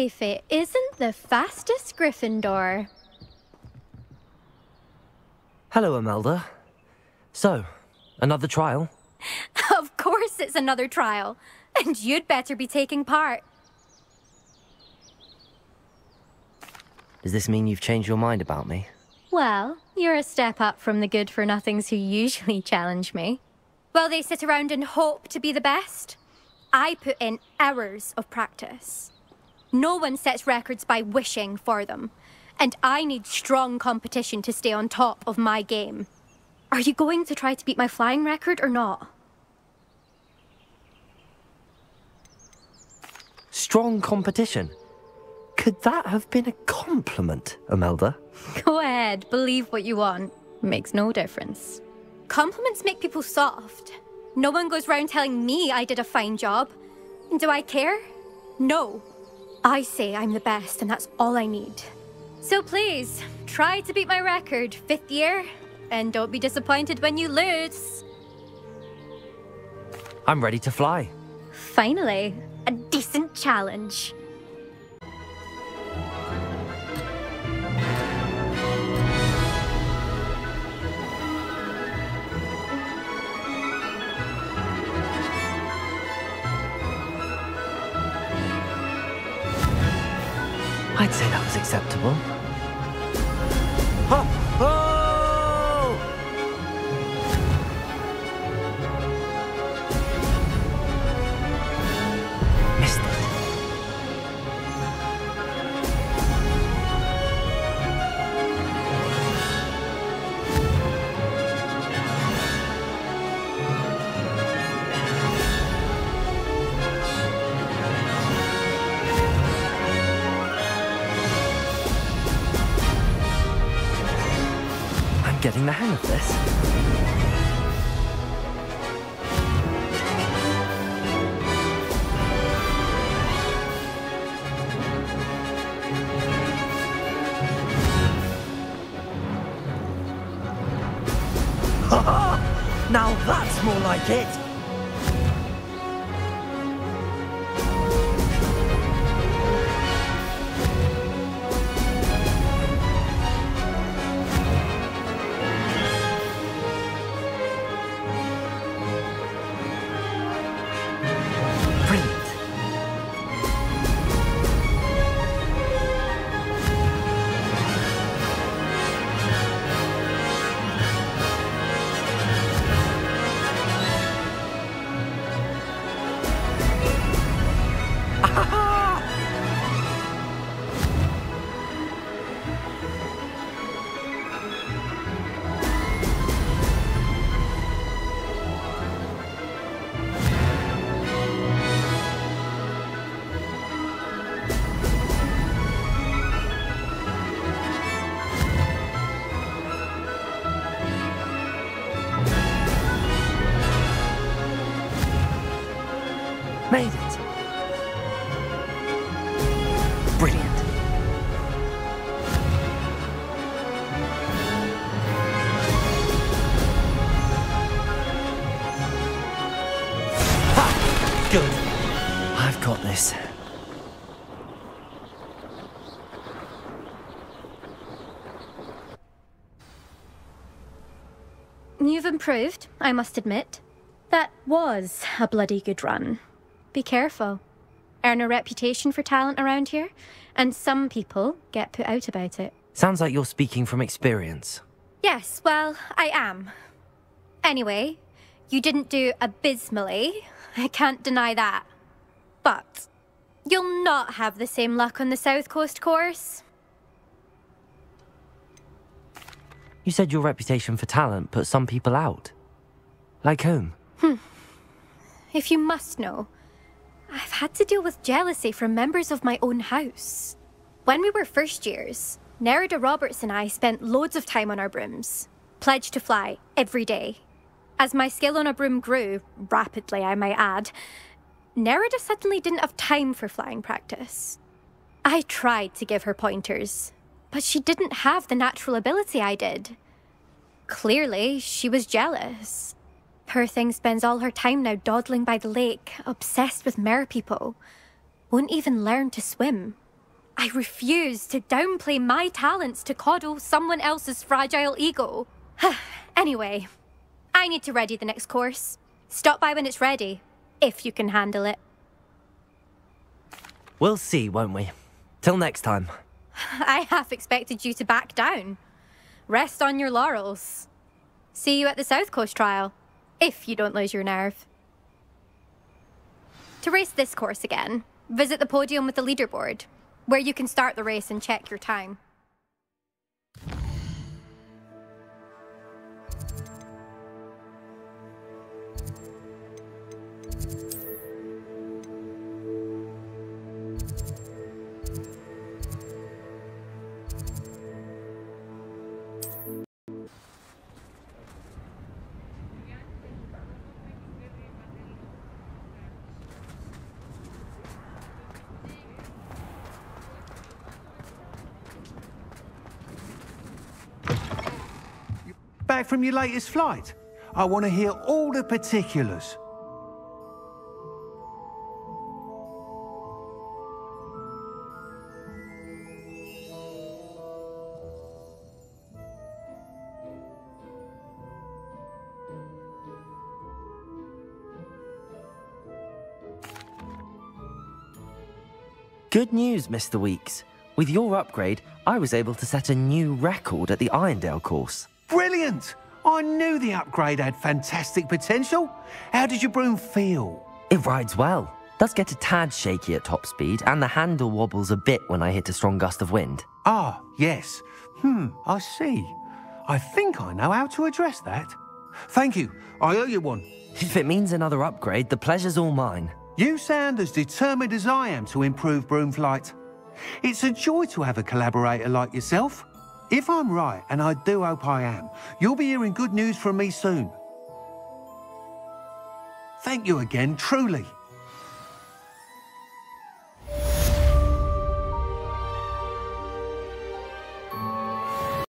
if it isn't the fastest Gryffindor. Hello, Imelda. So, another trial? Of course it's another trial. And you'd better be taking part. Does this mean you've changed your mind about me? Well, you're a step up from the good for nothings who usually challenge me. Well, they sit around and hope to be the best. I put in hours of practice. No one sets records by wishing for them. And I need strong competition to stay on top of my game. Are you going to try to beat my flying record or not? Strong competition? Could that have been a compliment, Imelda? Go ahead, believe what you want. Makes no difference. Compliments make people soft. No one goes round telling me I did a fine job. Do I care? No. I say I'm the best, and that's all I need. So please, try to beat my record, fifth year, and don't be disappointed when you lose. I'm ready to fly. Finally, a decent challenge. I'd say that was acceptable. Getting the hang of this. now that's more like it. Made it. Brilliant. Ha! Good. I've got this. You've improved, I must admit. That was a bloody good run. Be careful. Earn a reputation for talent around here, and some people get put out about it. Sounds like you're speaking from experience. Yes, well, I am. Anyway, you didn't do abysmally. I can't deny that. But you'll not have the same luck on the South Coast course. You said your reputation for talent put some people out. Like whom? Hmm. If you must know, had to deal with jealousy from members of my own house. When we were first years, Nerida Roberts and I spent loads of time on our brooms, pledged to fly every day. As my skill on a broom grew, rapidly I might add, Nerida suddenly didn't have time for flying practice. I tried to give her pointers, but she didn't have the natural ability I did. Clearly, she was jealous. Poor thing spends all her time now dawdling by the lake, obsessed with mer people. Won't even learn to swim. I refuse to downplay my talents to coddle someone else's fragile ego. anyway, I need to ready the next course. Stop by when it's ready, if you can handle it. We'll see, won't we? Till next time. I half expected you to back down. Rest on your laurels. See you at the South Coast trial, if you don't lose your nerve. To race this course again, visit the podium with the leaderboard, where you can start the race and check your time. Back from your latest flight? I want to hear all the particulars. Good news, Mr. Weekes. With your upgrade, I was able to set a new record at the Irondale course. Brilliant! I knew the upgrade had fantastic potential. How did your broom feel? It rides well. Does get a tad shaky at top speed, and the handle wobbles a bit when I hit a strong gust of wind. Ah, yes. Hmm, I see. I think I know how to address that. Thank you. I owe you one. If it means another upgrade, the pleasure's all mine. You sound as determined as I am to improve broom flight. It's a joy to have a collaborator like yourself. If I'm right, and I do hope I am, you'll be hearing good news from me soon. Thank you again, truly.